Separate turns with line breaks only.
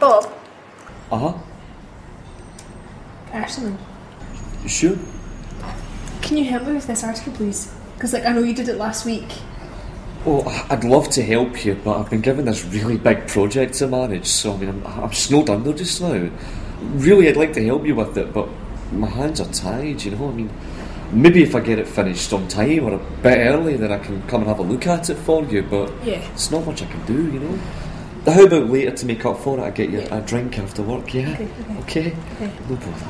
Bob,
Uh huh.
can I ask something?
Sure.
Can you help me with this article, please? Because like I know you did it last week.
Well, I'd love to help you, but I've been given this really big project to manage, so I mean, I'm, I'm snowed under just now. Really, I'd like to help you with it, but my hands are tied, you know? I mean, maybe if I get it finished on time or a bit early, then I can come and have a look at it for you, but
Yeah.
it's not much I can do, you know? How about later to make up for it, I get you a drink after work, yeah?
Okay, okay.
Okay?
Okay.
No bother.